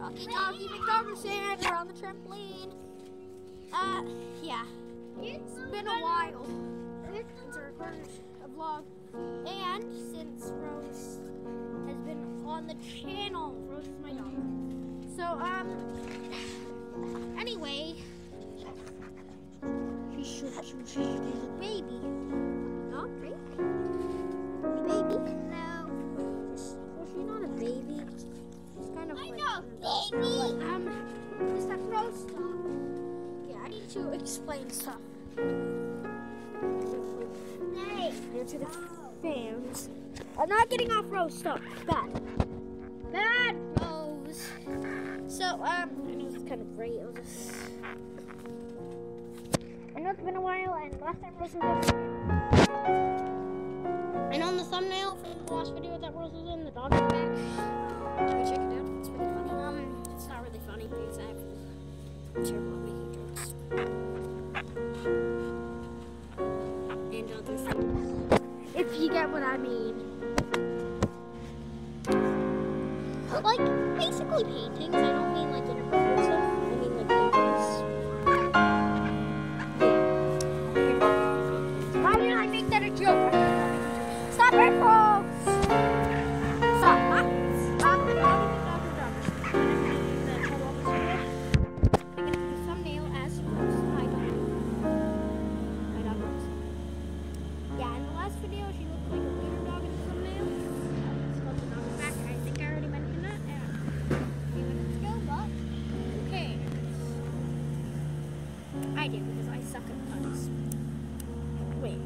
Doggy Doggy McDoggerson, we're on the trampoline. Uh, yeah. It's been a while since I recorded a vlog. And since Rose has been on the channel. Rose is my dog. So, um, anyway, she should, she should, she's a baby. Not right? Baby. um, that Rose? Yeah, I need to explain stuff. Here to the fans. I'm not getting off Rose. Stop. Bad. Bad Rose. So, um, I know it's kind of great. I'll just. I know it's been a while, and last time Rose was in. And on the thumbnail from the last video that Rose was in, the dog is back. Go check it out. If you get what I mean. Like, basically paintings. I don't mean like inappropriate stuff. Last video, she looked like a wiener dog in the thumbnail. Back. I think I already mentioned that a few minutes ago, but? I do because I suck at puns. Wait,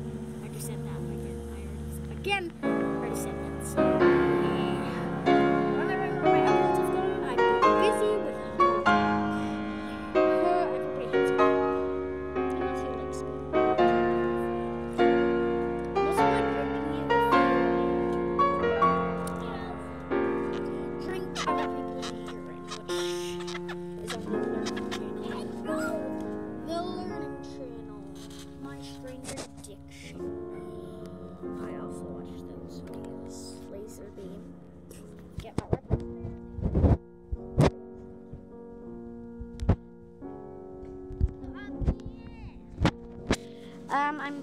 I just said that again. I already again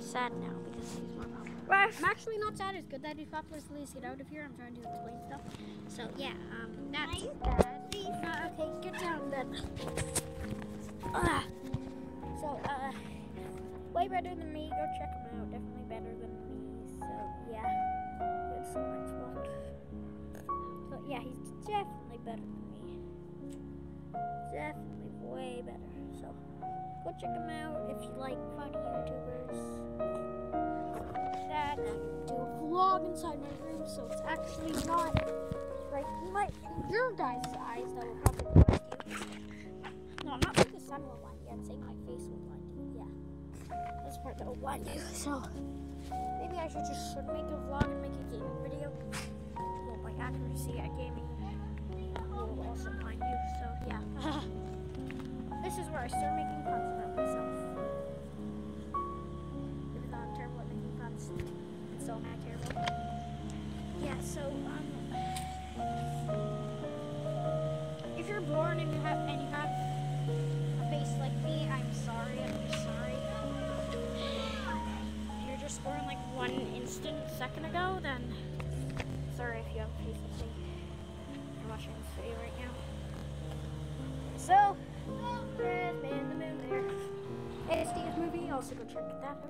I'm sad now because he's. I'm actually not sad. It's good that he's popular. So please get out of here. I'm trying to explain stuff. So yeah, um, that's uh, okay. Get down then. Ah. so uh, way better than me. Go check him out. Definitely better than me. So yeah, it's so much fun. So yeah, he's definitely better than me. Definitely way better. So go check him out if you like funny YouTubers. Inside my room, so it's actually not like my your guys' eyes that probably. No, not sun will blind you. I'm saying my face will blind you. Yeah, that's part that will blind you. So maybe I should just should make a vlog and make a gaming video. Well, by accuracy at gaming will also blind you. So yeah. this is where I start making born like one instant second ago, then sorry if you have a face like me. You're watching this video right now. So, there's Man the Moon there. Steve's movie. Also go check that out.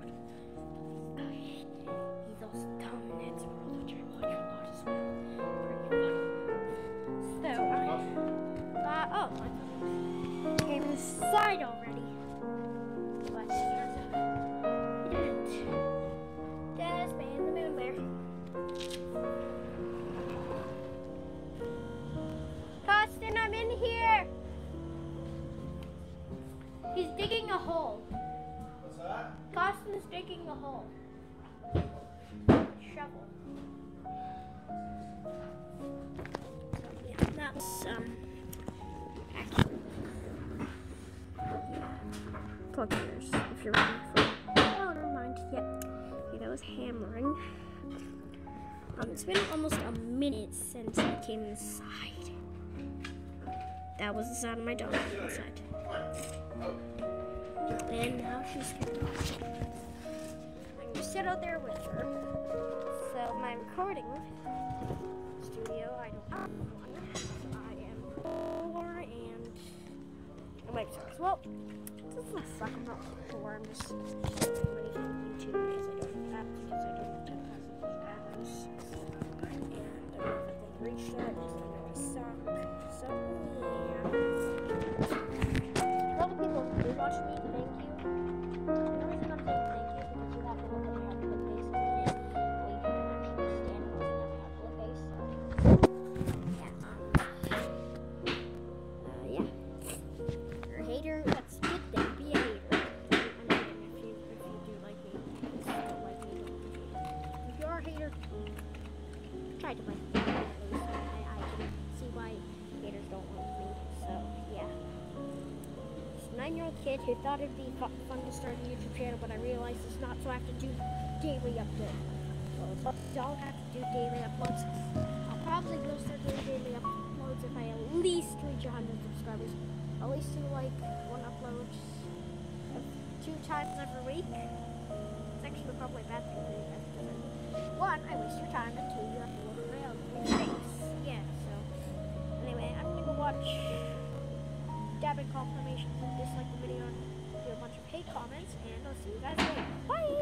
He's digging a hole. What's that? Costin's digging a hole. Shovel. So, yeah, that's um. Actually, plug yours if you're ready for. Oh, never mind. Yep. Okay, that was hammering. Um, it's been almost a minute since I came inside. That was the sound of my dog outside. And now she's getting off. I'm gonna sit out there with her. So my recording studio, I don't have one. I am poor and makes sense. Well, this is not suck. I'm not poor. I'm just YouTube because I don't nine-year-old kid who thought it'd be fun to start a YouTube channel, but I realized it's not, so I have to do daily uploads. Well, I'll have to do daily uploads. I'll probably will start doing daily uploads if I at least reach 100 subscribers. At least do like one upload two times every week. It's actually probably a bad thing for you one, I waste your time, and two, you have to look around face. Yeah, so anyway, I'm gonna go watch Dabbing confirmations and dislike the video and do a bunch of hate comments, and I'll see you guys later. Bye!